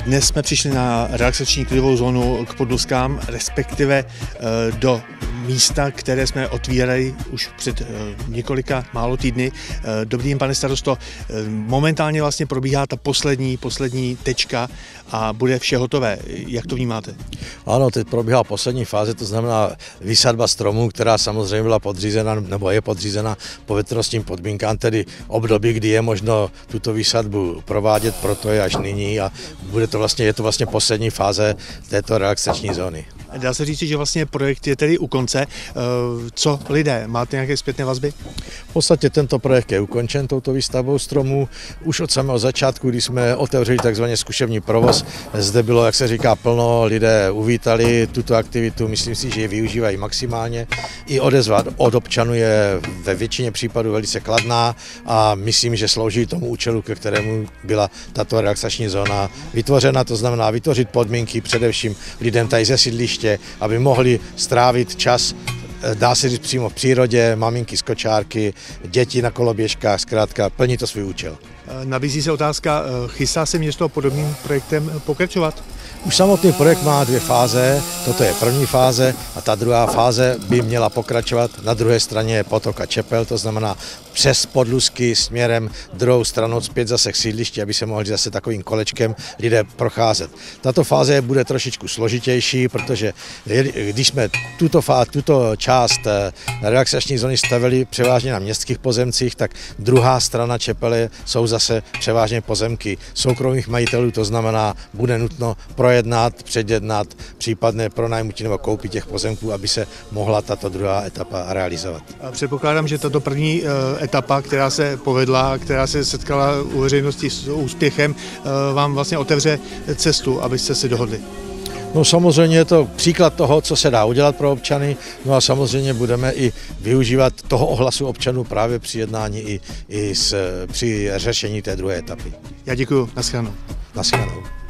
Dnes jsme přišli na relaxační klidovou zónu k Podluskám, respektive eh, do místa, které jsme otvírali už před eh, několika málo týdny. Eh, dobrý den, pane starosto. Momentálně vlastně probíhá ta poslední, poslední tečka a bude vše hotové. Jak to vnímáte? Ano, teď probíhá poslední fáze, to znamená vysadba stromů, která samozřejmě byla podřízena, nebo je podřízena povětrnostním podmínkám, tedy období, kdy je možno tuto výsadbu provádět, proto je až nyní a bude to vlastně, je to vlastně poslední fáze této relaxační zóny. Dá se říct, že vlastně projekt je tedy u konce. Eh, co lidé? Máte nějaké zpětné vazby? V podstatě tento projekt je ukončen touto výstavbou stromů. Už od samého začátku, kdy jsme otevřeli takzvaně zkušební provoz, zde bylo, jak se říká, plno, lidé uvítali tuto aktivitu, myslím si, že ji využívají maximálně. I odezva od občanů je ve většině případů velice kladná a myslím, že slouží tomu účelu, ke kterému byla tato relaxační zóna vytvořena, to znamená vytvořit podmínky především lidem tady ze sídliště, aby mohli strávit čas eh, dá se říct přímo v přírodě, maminky z kočárky, děti na koloběžkách, zkrátka plní to svůj účel. Eh, nabízí se otázka, eh, chystá se město podobným projektem pokračovat? Už samotný projekt má dvě fáze, toto je první fáze a ta druhá fáze by měla pokračovat. Na druhé straně potoka Čepel, to znamená přes podlusky směrem druhou stranou zpět zase k sídlišti, aby se mohli zase takovým kolečkem lidé procházet. Tato fáze bude trošičku složitější, protože když jsme tuto, fá, tuto část eh, relaxační zóny stavili převážně na městských pozemcích, tak druhá strana Čepele jsou zase převážně pozemky soukromých majitelů, to znamená, bude nutno projednat, předjednat, případné pronajmutí nebo koupit těch pozemků, aby se mohla tato druhá etapa realizovat. Předpokládám, že tato první eh, etapa, která se povedla, která se setkala u veřejnosti s úspěchem, eh, vám vlastně otevře cestu, abyste si dohodli. No samozřejmě je to příklad toho, co se dá udělat pro občany, no a samozřejmě budeme i využívat toho ohlasu občanů právě při jednání i, i s, při řešení té druhé etapy. Já děkuji, naschledanou. Naschledanou.